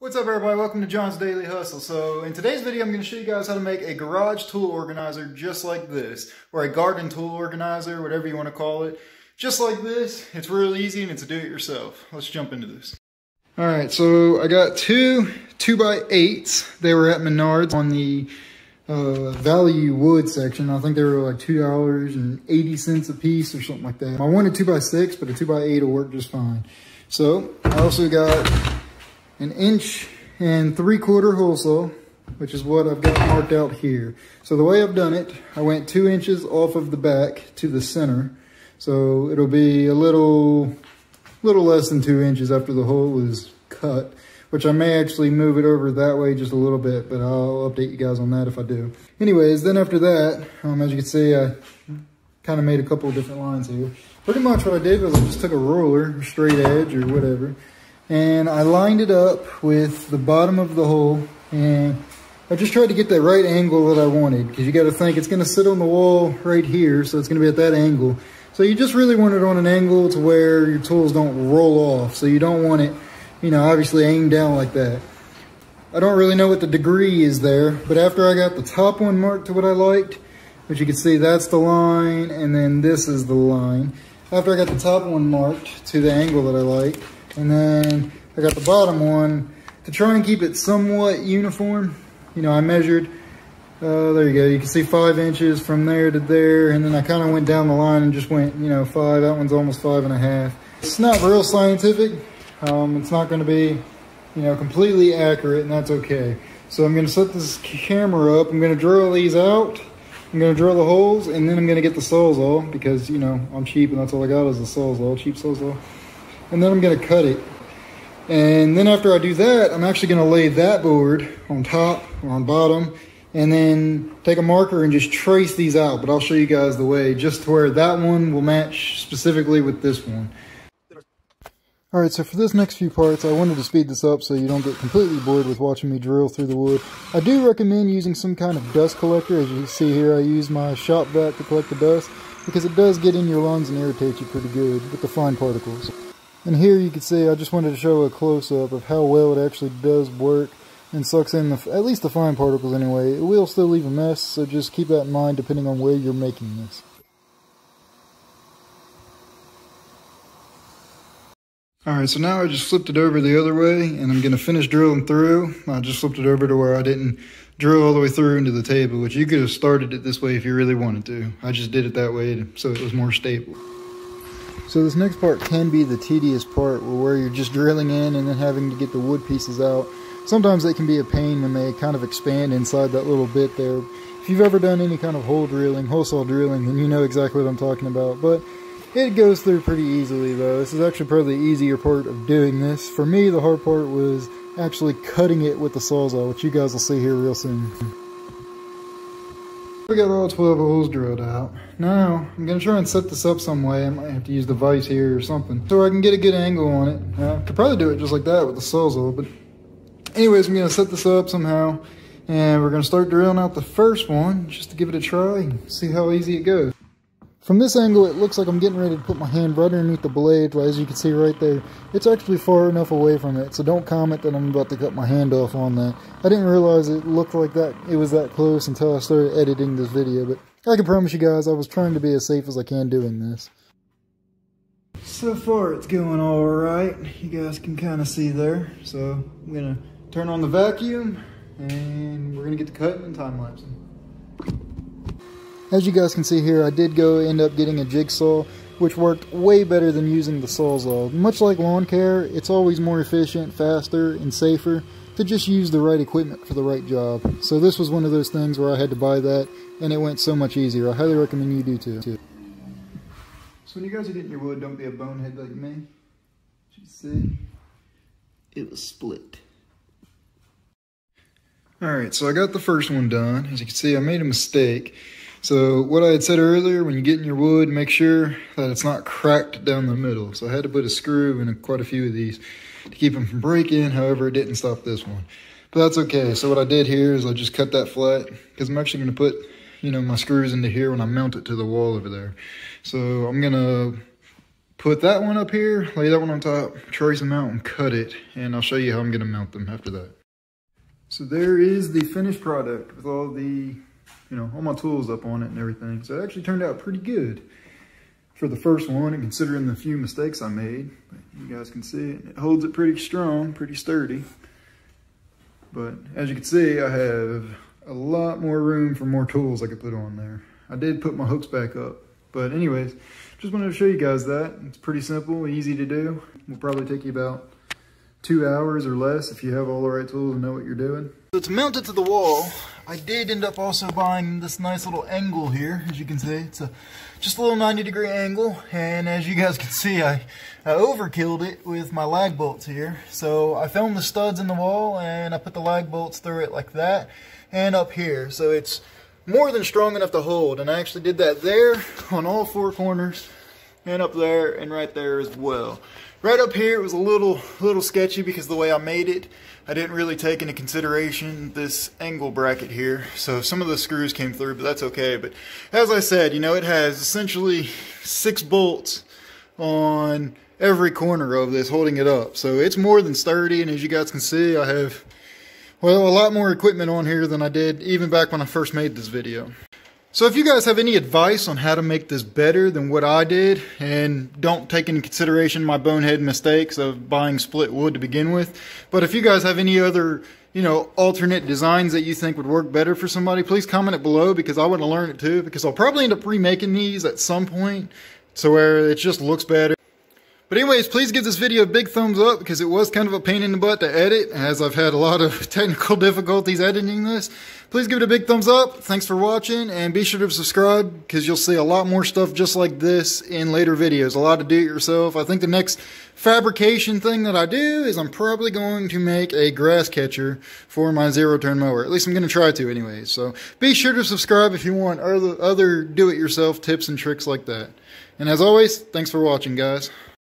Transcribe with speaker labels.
Speaker 1: What's up everybody, welcome to Jon's Daily Hustle. So in today's video I'm going to show you guys how to make a garage tool organizer just like this, or a garden tool organizer, whatever you want to call it. Just like this, it's real easy and it's a do-it-yourself. Let's jump into this. Alright, so I got two 2x8s. They were at Menards on the uh, value wood section. I think they were like $2.80 a piece or something like that. I wanted 2x6, but a 2x8 will work just fine. So I also got an inch and three quarter hole saw, which is what I've got marked out here. So the way I've done it, I went two inches off of the back to the center. So it'll be a little, little less than two inches after the hole is cut, which I may actually move it over that way just a little bit, but I'll update you guys on that if I do. Anyways, then after that, um, as you can see, I kind of made a couple of different lines here. Pretty much what I did was I just took a ruler, straight edge or whatever, and I lined it up with the bottom of the hole and I just tried to get that right angle that I wanted because you got to think it's going to sit on the wall right here so it's going to be at that angle. So you just really want it on an angle to where your tools don't roll off so you don't want it you know obviously aimed down like that. I don't really know what the degree is there but after I got the top one marked to what I liked which you can see that's the line and then this is the line. After I got the top one marked to the angle that I like and then I got the bottom one to try and keep it somewhat uniform. You know, I measured, uh, there you go. You can see five inches from there to there. And then I kind of went down the line and just went, you know, five. That one's almost five and a half. It's not real scientific. Um, it's not going to be, you know, completely accurate and that's okay. So I'm going to set this camera up. I'm going to drill these out. I'm going to drill the holes and then I'm going to get the soles Sawzall because, you know, I'm cheap and that's all I got is a Sawzall, cheap soles Sawzall and then I'm going to cut it. And then after I do that, I'm actually going to lay that board on top or on bottom and then take a marker and just trace these out. But I'll show you guys the way just to where that one will match specifically with this one. Alright, so for this next few parts, I wanted to speed this up so you don't get completely bored with watching me drill through the wood. I do recommend using some kind of dust collector. As you can see here, I use my shop vac to collect the dust because it does get in your lungs and irritate you pretty good with the fine particles. And here you can see, I just wanted to show a close-up of how well it actually does work and sucks in the, at least the fine particles anyway. It will still leave a mess, so just keep that in mind depending on where you're making this. Alright, so now I just flipped it over the other way, and I'm going to finish drilling through. I just flipped it over to where I didn't drill all the way through into the table, which you could have started it this way if you really wanted to. I just did it that way so it was more stable. So this next part can be the tedious part where you're just drilling in and then having to get the wood pieces out. Sometimes they can be a pain when they kind of expand inside that little bit there. If you've ever done any kind of hole drilling, hole saw drilling, then you know exactly what I'm talking about. But it goes through pretty easily though. This is actually probably the easier part of doing this. For me, the hard part was actually cutting it with the sawzall, which you guys will see here real soon. We got all 12 holes drilled out. Now, I'm to try and set this up some way. I might have to use the vise here or something. So I can get a good angle on it. I could probably do it just like that with the Sawzall. But anyways, I'm to set this up somehow. And we're to start drilling out the first one just to give it a try and see how easy it goes. From this angle, it looks like I'm getting ready to put my hand right underneath the blade, but as you can see right there. It's actually far enough away from it, so don't comment that I'm about to cut my hand off on that. I didn't realize it looked like that, it was that close until I started editing this video, but I can promise you guys I was trying to be as safe as I can doing this. So far, it's going alright. You guys can kind of see there. So, I'm going to turn on the vacuum, and we're going to get to cutting and time-lapsing. As you guys can see here, I did go end up getting a jigsaw, which worked way better than using the Sawzall. Much like lawn care, it's always more efficient, faster, and safer to just use the right equipment for the right job. So this was one of those things where I had to buy that, and it went so much easier. I highly recommend you do too. So when you guys are getting your wood, don't be a bonehead like me. You see, it was split. All right, so I got the first one done. As you can see, I made a mistake. So what I had said earlier, when you get in your wood, make sure that it's not cracked down the middle. So I had to put a screw in quite a few of these to keep them from breaking. However, it didn't stop this one. But that's okay. So what I did here is I just cut that flat because I'm actually going to put, you know, my screws into here when I mount it to the wall over there. So I'm going to put that one up here, lay that one on top, trace them out and cut it. And I'll show you how I'm gonna mount them after that. So there is the finished product with all the, you know, all my tools up on it and everything. So it actually turned out pretty good for the first one and considering the few mistakes I made. But you guys can see it. It holds it pretty strong, pretty sturdy. But as you can see, I have a lot more room for more tools I could put on there. I did put my hooks back up. But anyways, just wanted to show you guys that. It's pretty simple, easy to do. Will probably take you about two hours or less if you have all the right tools and know what you're doing. So to mount it to the wall, I did end up also buying this nice little angle here, as you can see. It's a just a little 90 degree angle, and as you guys can see, I, I overkilled it with my lag bolts here. So I filmed the studs in the wall, and I put the lag bolts through it like that, and up here. So it's more than strong enough to hold, and I actually did that there on all four corners, and up there, and right there as well. Right up here, it was a little, little sketchy because the way I made it, I didn't really take into consideration this angle bracket here. So some of the screws came through, but that's okay. But as I said, you know, it has essentially six bolts on every corner of this holding it up. So it's more than sturdy. And as you guys can see, I have, well, a lot more equipment on here than I did even back when I first made this video. So if you guys have any advice on how to make this better than what I did, and don't take into consideration my bonehead mistakes of buying split wood to begin with, but if you guys have any other, you know, alternate designs that you think would work better for somebody, please comment it below because I want to learn it too, because I'll probably end up remaking these at some point to where it just looks better. But anyways, please give this video a big thumbs up because it was kind of a pain in the butt to edit as I've had a lot of technical difficulties editing this. Please give it a big thumbs up. Thanks for watching and be sure to subscribe because you'll see a lot more stuff just like this in later videos. A lot to do it yourself. I think the next fabrication thing that I do is I'm probably going to make a grass catcher for my zero turn mower. At least I'm going to try to anyway. So be sure to subscribe if you want other, other do-it-yourself tips and tricks like that. And as always, thanks for watching guys.